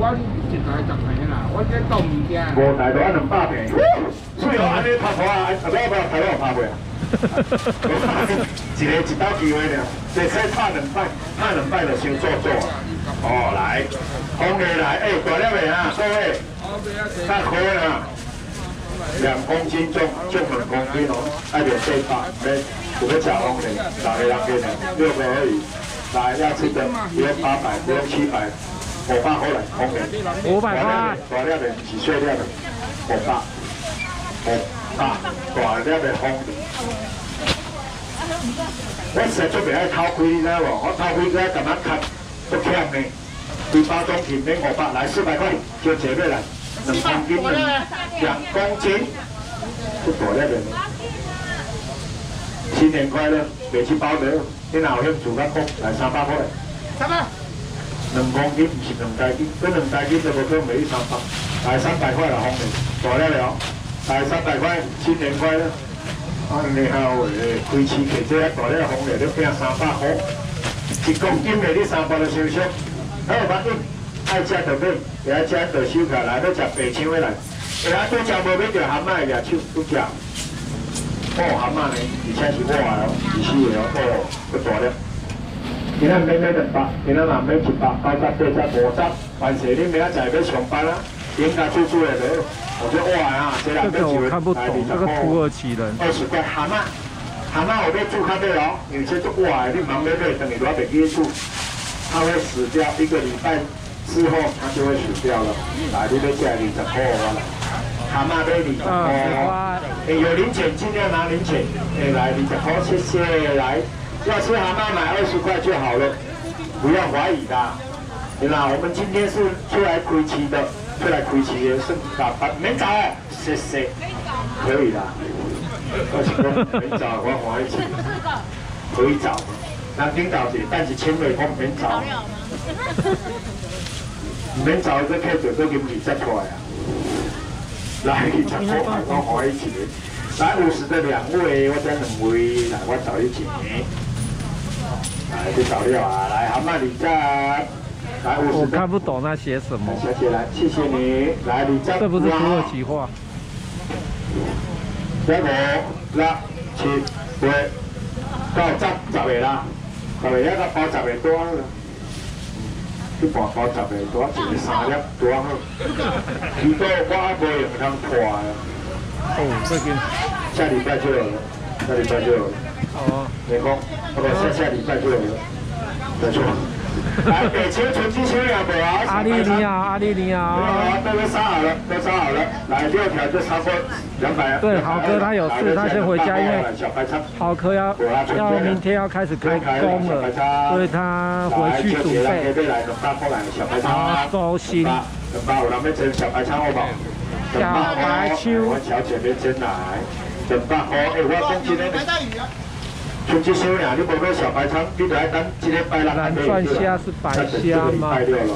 我一台十平啦，我这做物件。五台都要两百平。最后安尼拍拖啊，不要不要台湾拍过啊。一个一刀机会了，这车拍两摆，拍两摆就先做做。哦，来，红的来，哎，大粒的啊，各位，大颗啊，两公斤重，重两公斤哦，爱点四百，没，不会假红的，哪个人给的？六个而已。来，要吃的，不用八百，不用七百，五百块来，红的。五百块。大粒的，几岁粒的？五百，五百，大粒的红的。我实在袂爱偷开，你知无？我偷开个咁样吸，都欠呢。二包装甜饼五百，来四百块，叫姐妹来，两公斤两公斤，出大粒的。新年快乐，买起包的，你哪有兴趣甲讲？来三百块。三百。两公斤唔是两大斤，嗰两大斤就无可能买三百。来三百块啦，红的，大粒了。来三百块，新年快乐。啊，你好诶，开市客这大粒红的，你拼三百块，一公斤的你三百就收收。好，反正爱食就买，不爱食就收起来，要食白抢的来。下下都食无买着蛤蟆的，手都食。哦，蛤蟆呢，而且是活的哦，是死的哦，不大粒。今仔买买两百，今仔若买一百，九十、八十、五十，凡是你明仔载要上班啊，应该做做的了。我就哇啊，这两个我看不懂，这个土耳其人。二十块蛤蟆，蛤蟆我要煮较对哦，有些做哇，你忙买买，等你多别接住。他会死掉，一个礼拜之后他就会死掉了。来，你要吃二十块了，蛤蟆买二十块，哎，有零钱尽量拿零钱，哎，来二十块，谢谢，来，要吃蛤蟆买二十块就好了，不要怀疑的。你看，我们今天是出来亏钱的。出来开市的，算八百，免走哦，谢谢，可以啦。我是讲免走，我欢喜。可以走，咱领导是，但是千万讲免走。免走，这客就都给你再出来啊。来，二十块，我欢喜。来五十的两位，我再两位，来我找一钱。来，去找料啊！来，好嘛，你再。我看不懂那写什么。小姐来，谢谢你。来，你这不是土耳其话。一五六七八到十十个啦，十个一个包十个多啦。一包包十个多，一个三粒多好。如果我无用通破啊。哦，这个下礼拜就有了，下礼拜就有了。哦。没空，不过下下礼拜就有了。没错。来，北青纯金鲜两百啊！阿丽你好，阿丽你好。都都杀好了，都杀好了。来，六条就超过两百。对，豪哥他有事，他先回家，因为豪哥要要明天要开始开工了，所以他回去准备。好，收心。两百，我那边蒸小白菜好不好？小白秋。我小姐妹蒸来，两百块。哎，我讲今天。春节收呀，你无买小白仓，你就爱等今天拜六来买。蒜虾是白虾吗？拜六了。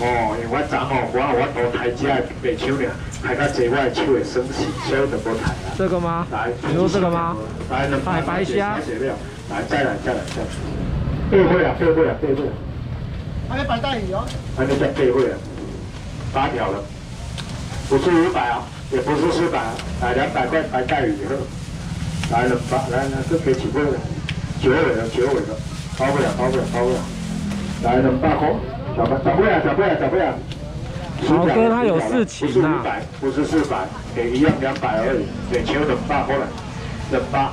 哦，因为我昨哦，我我多抬只白手俩，抬到这外手会生气，所以就无抬啊。这个吗？来，你说这个吗？来，两白白虾。来，再来，再来，再来。八会啊，八会啊，八会啊。还有白带鱼哦。还没在八会啊，八条了，不是五百啊，也不是四百啊，来两百块白带鱼。来了，来来，这可以起过了，九尾了，九尾了，包不了，包不了，包不了。来了，大空，小白，小不了，小不了，小贝啊。豪哥他有事情呐。不是四百，给一样两百而已，给求两百过来，两百。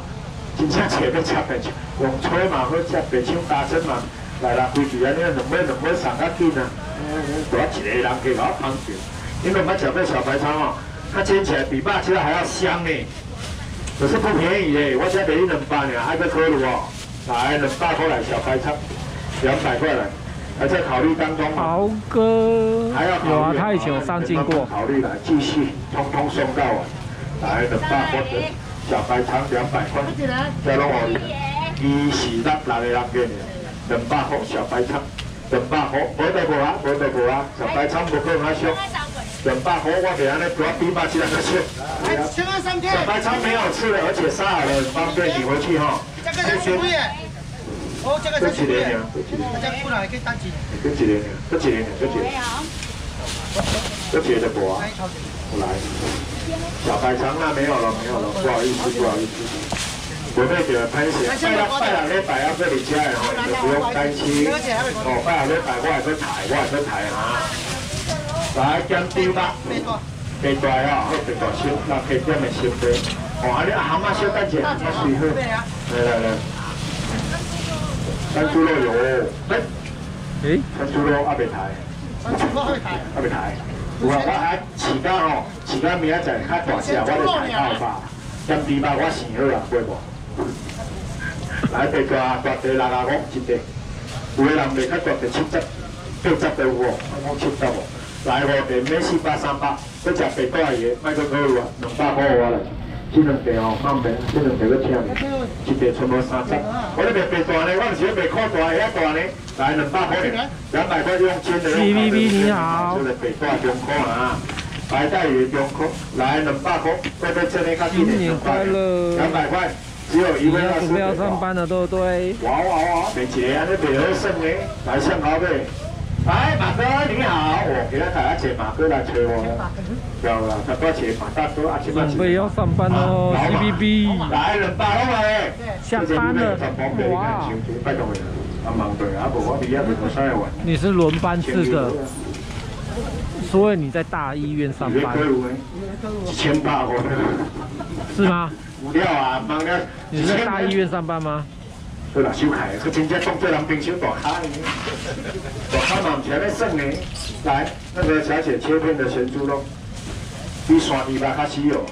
今天前面吃白枪，用吹嘛好吃白枪大声嘛。来啦，规矩啊，你两尾两尾上较紧啊。多一个人给我旁边，你两买小贝小白肠哦，它煎起来比霸起来还要香呢。可是不便宜耶，我才给你两百呢，还在考虑哦。来，两百块来小白菜，两百块来，还在考虑当中。豪哥，还要考虑。他以前有上进过。考虑来，继续，通通送到啊。来，两百块的小白菜两百块。再弄我一四六六个人给你，两百块小白菜，两百块，无得无啊，无得无啊，小白菜不够拿上。两百块我给他那多比把其他的吃。小白菜没有吃的，而且杀好了，很方便你回去哈。这个是贵耶。哦，这个是贵耶。这个过来可以单几？这几年，这几年，这几年。这节的不啊？来，小白肠那没有了，没有了，不好意思，不好意思。我那个潘先，拜了拜了礼拜啊，这里家的吼，就不用担心。哦，拜了礼拜我还去抬，我还去抬哈。来，减丢吧。白大啊，好白大小，那可以点的小的。哦，啊你蛤蟆小等者，啊水好。来来来。山猪肉有，哎，诶，山猪肉阿未抬。山猪肉阿未抬。阿未抬。我我还饲到吼，饲到明仔载较大只，我就抬到吧。减猪吧，我想好啦，过无。来，白大大地六啊五一地，有的人袂较大地七十、八十都有哦，我七十哦。来五地每四百、三百，要食白大个，卖个可有啊，两百块我啦。这两地哦，方便，这两地要请你，一地差不多三十。我咧卖白大呢，我唔是要卖烤大，遐大呢，来两百块，两百块用千的。B B B 你好。这个白大中科啊，白带鱼中科，来两百块，这边这里较低点，两百乐，两百块。只有一位准备要上班了，对不对？哇哇哇！美姐，你别好胜呢，来向好呗。来，马哥你好，我给他打阿姐马哥来催我。有了，他多钱？准备要上班喽，C B B。下班了。哇。你是轮班制的，所以你在大医院上班。千八块。是吗？无聊啊，忙了。你是在大医院上班吗？对啦，修凯，佢真正当做人冰箱大卡呢，大卡嘛唔是咧算呢。来，那个小姐切片的咸猪肉，比山猪肉较稀有，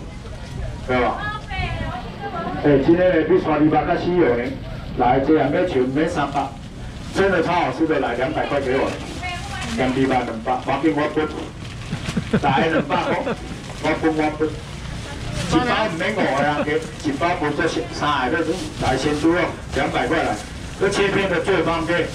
对吧？哎，今天呢比山猪肉较稀有呢。来，这两个球没三百，真的超好吃的，来两百块给我。两猪肉两百，我给我分。来两百块，我分我分。一包唔免五个人给，一包不做三个都来鲜猪肉两百块来，这切片的最方便。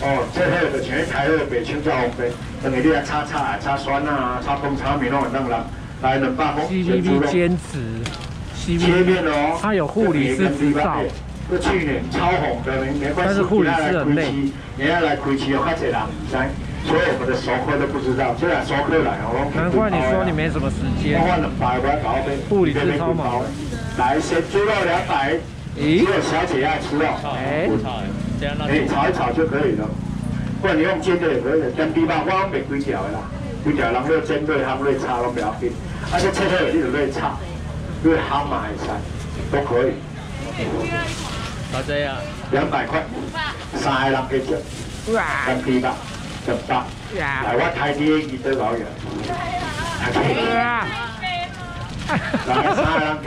哦，这后的全台二北青椒红杯，等于你来炒炒啊、炒酸啊、炒冬炒米拢会弄啦。来两百块鲜猪肉。坚持。切片哦，他有护理师执照。这去年超红的，没关系，护理师很累。人家来开期哦，较济人唔知。所以我们的熟客都不知道，现在熟客来哦。难怪你说你没什么时间。护理师超忙。来，先猪肉两百，只有小姐要吃哦。哎，哎，炒一炒就可以了。不然你用煎的也可以，煎猪肉我没几条的啦，几条人要煎对他们来炒都不要紧。而且切开有啲就来炒，因为蛤蟆也菜都可以。多少啊？两百块，三个人可以吃，两猪肉。十八，来我太啲二对老人，来三个人给，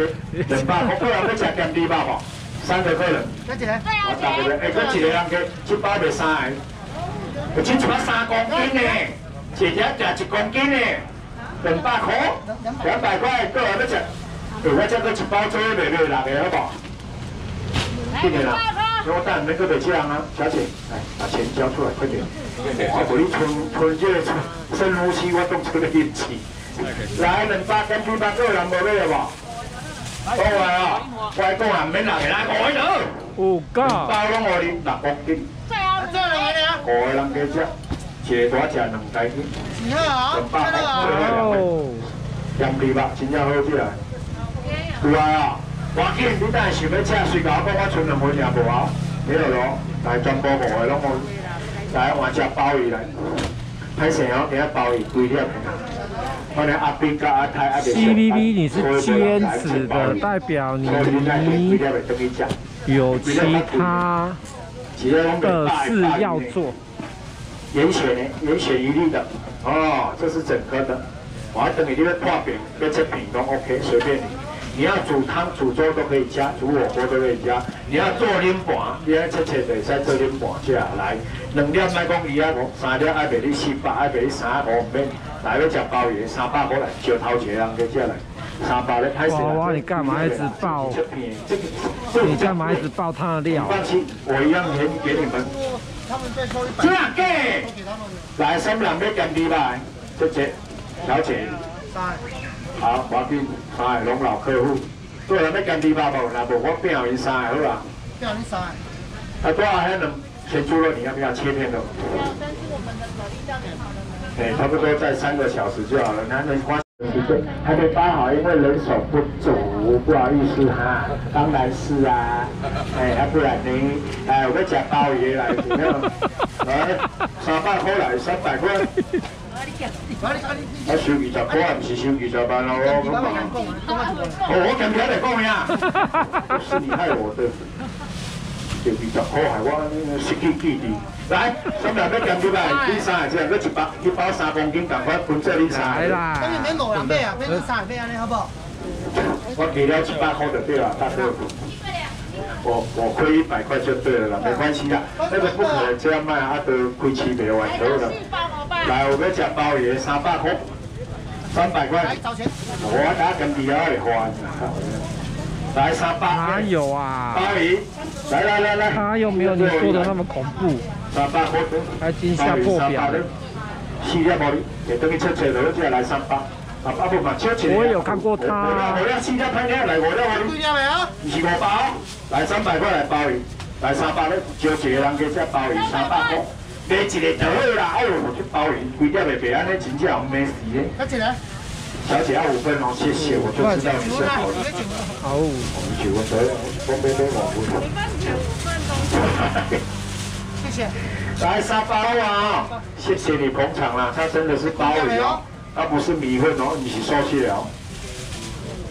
十八，我个人要食咸猪肉无？三个客人，我答个，哎，佮一个人给，一包就三个，一包三公斤呢，一条食一公斤呢，两百块，两百块个人要食，我这个一包做袂袂六个好不？好？几个人？我带那个北京人啊，小姐，来把钱交出来，快点！我鼓励春春节春深呼吸，我动出个运气。来两百斤猪八个人无买了无？各位啊，外公啊，免来来五个。五个。包拢我哩六公斤。再啊，再来啊！五个人加食，一个大只两台斤。几号啊？两百块，哦。盐味吧，真正好起来。对啊。我见你等下想要请水饺，讲我剩两份也无啊，没有咯，来全部无的拢无，来换只鲍鱼来，歹势哦，等下鲍鱼贵点。可能阿斌甲阿泰阿 C B B，你是坚持的，代表你有其他的事要做。严选呢，严选一律的，哦，这是整个的，我还等你这个画饼跟这饼都 OK，随便你。你要煮汤、煮粥都可以加，煮火锅都可以加。你要做冷盘，你要切切的再做冷盘下来。两点卖讲伊啊无，三点爱卖你四百，爱卖你三五免。来要食鲍鱼，三百过来，小头一个人给下来。三百咧，太少了。哇哇，你干嘛一直爆？你干嘛一直爆他的料？放心，我一样给给你们。这样给。来，三两杯干滴吧，谢谢，小姐。好，我紧，三个拢老客户，做人要跟猪肉无？那无我变因三个好啦。变因三个。啊，多少还能切猪肉？你要不要切片的？对啊，但是我们的考虑价钱好了。哎，差不多在三个小时就好了，男人关时间还没包好，因为人手不足，不好意思哈。当然是啊，哎，要不然你，哎，我们吃鲍鱼来，怎么样？来，三百块来，三百块。我收二十块，不是收二十万咯，我讲嘛。哦，我今天来讲呀，是你害我的。就二十块害我失去记忆。来，三百要减几来？你三个只，搁一包一包三公斤，赶快分做你三个。等于免五人买啊，免三人买安尼好不好？我给了七八块就对了，大哥。我我亏一百块就对了啦，没关系啦，那个不可能这样卖啊，都亏七百万。来，我要吃鲍鱼，三百块，三百块。我打跟底下来还。来三百。哪有啊？鲍鱼，来来来来。哪有没有你说的那么恐怖？三百块，还惊吓破表。四粒鲍鱼，也等于七七了，只来三百。啊，阿不嘛。我有看过他。我要四粒番茄来，我要我。几粒没有？是五包。来三百块来鲍鱼，来三百咧，招一个人去吃鲍鱼，三百块。买一个就好啦，哎呦，这鲍鱼规条袂白安尼，真正没事咧。一个。小姐要五分哦，谢谢，我就知道你是好人。好。我们九分得了，我杯杯往回头。谢谢。来三包啊！谢谢你捧场啦，它真的是鲍鱼哦，它不是米粉哦，你是收起了。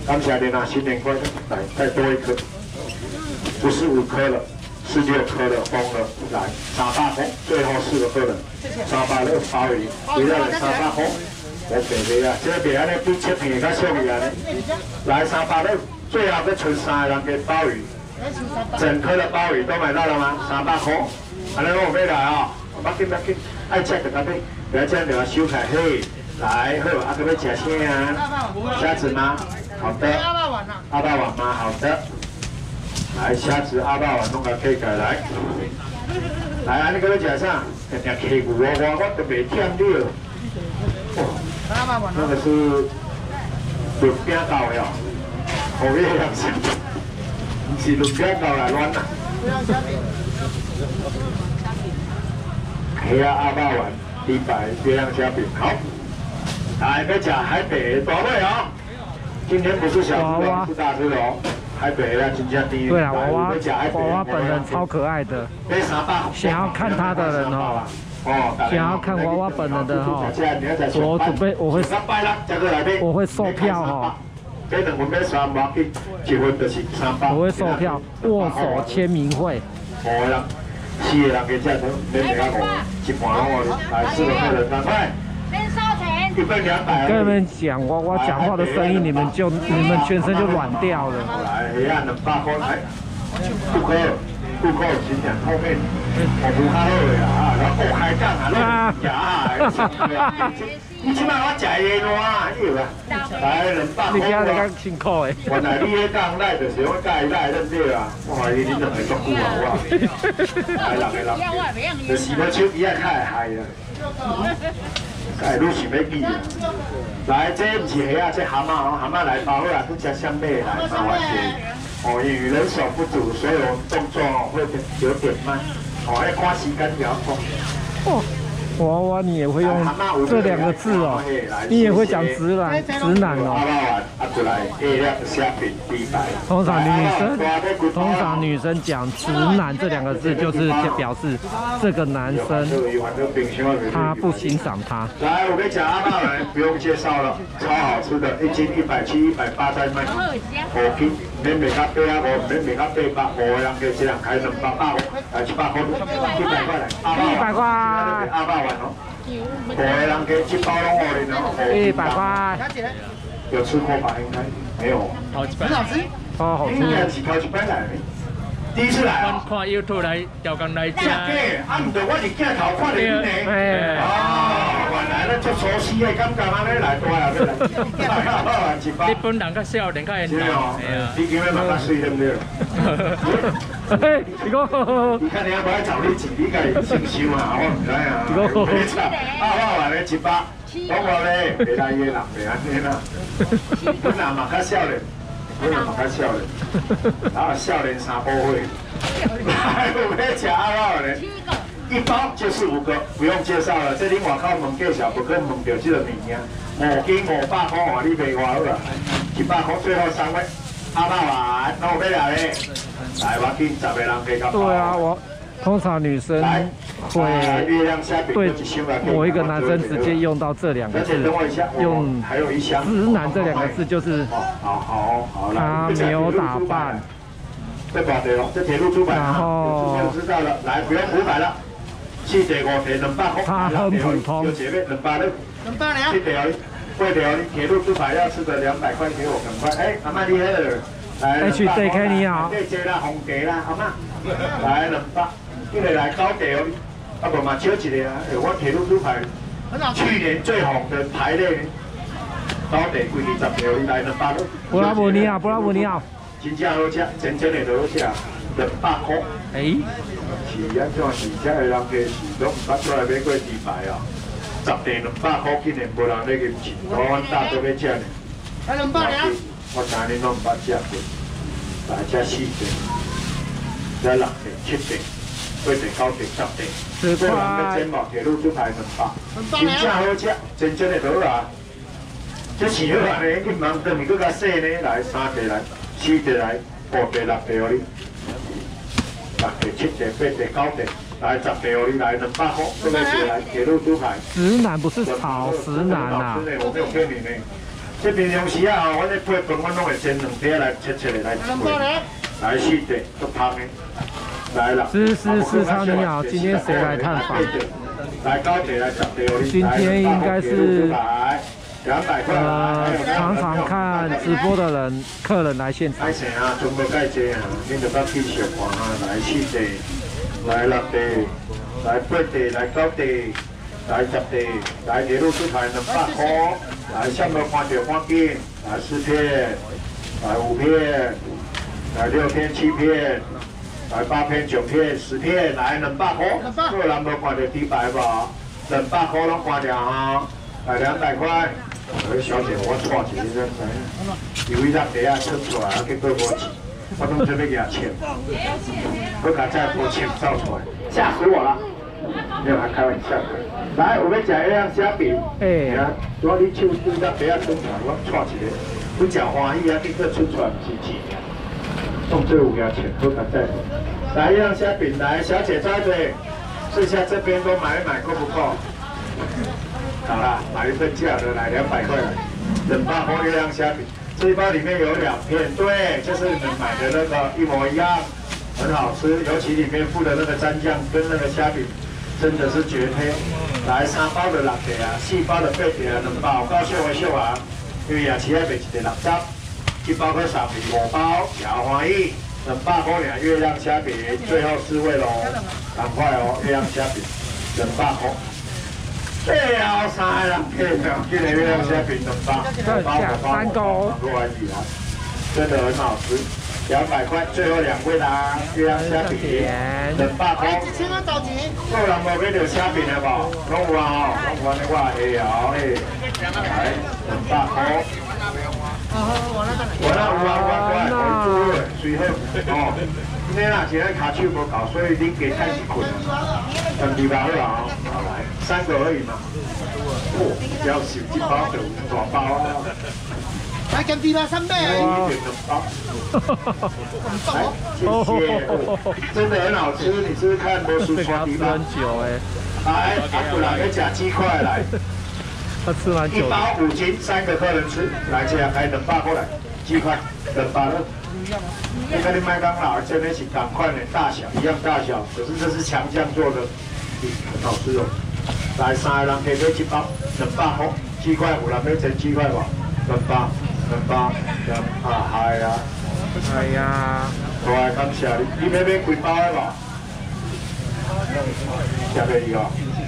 感谢你啦，新年快乐！来，再多一颗。不是五颗了，是六颗了，疯了！来，三百红，最后四个客人，三百六鲍鱼，回来了三百红，来别别啊，这个别安尼比切片较小一啊！来三百六，最后要剩三个人给鲍鱼，整颗的鲍鱼都买到了吗？三百块，安尼我买来啊，不紧不紧，爱吃就赶紧，不要这样就要收开嘿。来，好，阿哥要吃啥啊？虾子吗？好的。阿爸碗啊？阿爸碗吗？好的。来，虾子阿爸碗弄个可以改来。来，安尼个要食啥？定定客户我我我都未听到。阿爸碗。那个是六饼糕呀，好嘢样式，唔是六饼糕来乱呐。系啊，阿爸碗一百月亮虾饼，好。来，要吃海北大尾哦。今天不是小只，是大只的哦。对啊，娃娃娃娃本人超可爱的。想要看他的人哦，想要看娃娃本人的哈，我准备我会我会售票哈。我会售票，握手签名会。四个人给价钱，免别个讲，一半哦，来四个客人，赶快。跟你们讲，我我讲话的声音，你们就你们全身就软掉了。来，顾客，后面我不啊，然后 你起码我食嘢咯啊，有啊，来两百块。你辛苦诶。原来你迄档来就是我介来认对啊，我怀疑你两个足久啊，我。来人个人，就是我手机啊太嗨啊。哎，你是要记啊？来，这不是虾啊，这蛤蟆哦，蛤蟆来包好啊，不吃香贝来麻烦些。哦，因为人手不足，所以我动作会有点慢。哦，要花时间比较多。哦。娃娃，你也会用这两个字哦，你也会讲直男，直男哦。通常女生，通常女生讲直男这两个字，就是表示这个男生他不欣赏他。来，我跟你讲，阿爸来，不用介绍了，超好吃的，一斤一百七、一百八在卖。五斤，免卖咖啡啊，无免卖咖啡八，五个人给这样开两百八，来七百块，一百块来，一百块，阿爸。五个人给七包拢五零哦，一百块。有吃过吧？应该没有。好吃，很好吃。哦，好吃。应该是头一摆来。第一次来看看 YouTube 来，来吃。啊，唔对，我是镜头看你呢。哎。哦，原来咧做熟悉的感觉，安尼来多啊，日本人较少，人你今日慢慢水对不对？嘿，你讲。你看你阿伯找你钱，你家先收啊，我唔知啊。你讲。没错，啊，我话你一百，讲我咧，别来越南，别安尼啦。越南嘛较少咧。我嘛较少咧，啊少年三宝会，来 有要吃阿老咧，一包就是五个，不用介绍了。这里外口问介绍，不可问到这个物件。五斤五百块，话你卖偌好啦？一百块最后三位，阿爸玩，那我买来嘞。来，我给十个人给个。对啊，我通常女生会对某一个男生直接用到这两个字，用“直男”这两个字就是。他没有打扮。这把对了，这铁路出版啊，就知道了。来，不用五百了。四条五条两百块，他很普通。就前面两百了。两百了。七条，八条，铁路出牌要吃的两百块给我，赶快。哎，阿妈你好。来，H D K 你好。这接啦，红给啦，好吗？来两百，这个来高条，啊不嘛少一个啊。我铁路出牌，去年最红的牌咧，高地规二十条，来两百了。布拉布尼好，布拉布尼好。真正好吃，真正的都好吃，两百块。哎。是安怎？是这个人家是拢唔捌出来买过猪排哦，十地两百块，今年无人咧去吃，台湾大都要吃呢。还两百两？我今年拢唔捌吃过，大吃四地，再六地、七地、十。块。要煎毛铁路猪排两百，真正好吃，真正的好啊！这是好啊！你忙等你搁较细呢，来三地来，四地来，五地六地哦你。六地、七地、八地、九地，来十地哦，你来两百块，这个是来铁路猪排。石南不是炒石南呐。这平常时啊，我这配饭我拢会煎两碟来切切的来。来四地，都胖的。来了。是是是，超你好，今天谁来探访？今天应该是。呃，常常看直播的人，客人来现场。来谁啊？全部盖这啊！你就到继续看啊！来四地，来六地，来八地，来九地，来十地，来铁路出台两百块，来上面看到看见，来四片，来五片，来六片七片，来八片九片十片，来两百块。个人无看到底牌吧？两百块拢看掉哈，来两百块。那小姐，我错几天在因为让地下出出来，结果我钱，我拢准备给他钱，我敢再把钱造出来，吓死我了！没有，开玩笑。来，我们讲一样虾饼。哎，主要你手对让地下出出来，我错几天，不讲欢喜啊，立刻出出来是钱，送这五个钱，我敢再。来一样虾饼，来，小姐抓嘴，剩下这边都买一买，够不够？好了，买一份价的来两百块，冷巴红月亮虾饼，这一包里面有两片，对，就是你们买的那个一模一样，很好吃，尤其里面附的那个蘸酱跟那个虾饼，真的是绝配。来三包的六碟啊，四包的八碟啊，两包高秀的秀啊，因为也其他卖一碟六十，一包块三片五包，也欢喜。冷巴红两月亮虾饼，最后四位喽，赶快哦，月亮虾饼，冷巴红。最后三个人，今年月亮虾饼能发，包我包我，不可以啊，真的很好吃，两百块，最后两位啦，月亮虾饼，两百块。一千着急。有人无买到虾饼的无？拢有啊，拢有的话会啊，嘿，来两百块。我那有啊，我我爱做的，最好哦。你那现在卡手无够，所以你给太辛苦了。等地包好好来，三个而已嘛。哦，要小几包就大包啊。来，跟地包三倍。哇，谢谢。真的很好吃，你吃吃看，没输刷地包。来，阿古来要夹鸡块来。一包五斤，三个客人吃。来，这样开冷巴过来，鸡块冷巴了。你看你麦当劳这边是赶快的大小一样大小，可是这是强酱做的，很好吃哦。来三个人可以买一包两百块，鸡块有人买成鸡块吧？两百，两百，两啊嗨呀！哎呀！来感谢你，你买买几包的吧？吃袂伊哦，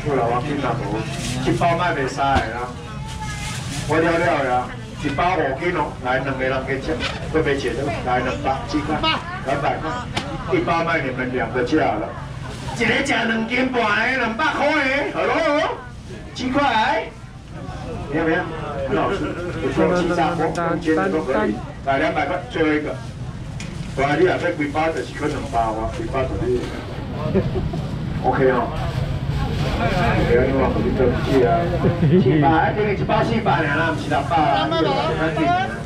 出来我见那无，一包卖袂晒啦。我了了呀。一包五斤哦，来两个人给吃，会不会解的？来两百几块，两百块，一包卖你们两个价了。一个吃两斤半，两百块诶，好咯，几块？要不要？很好吃，不错，七三五，两斤都可以。来两百块，最后一个。哇，你啊，这几包就是可能包啊，几包就是。OK 哦。不要因为我们对不起啊，七百，今日一百四百尔啦，唔是六百。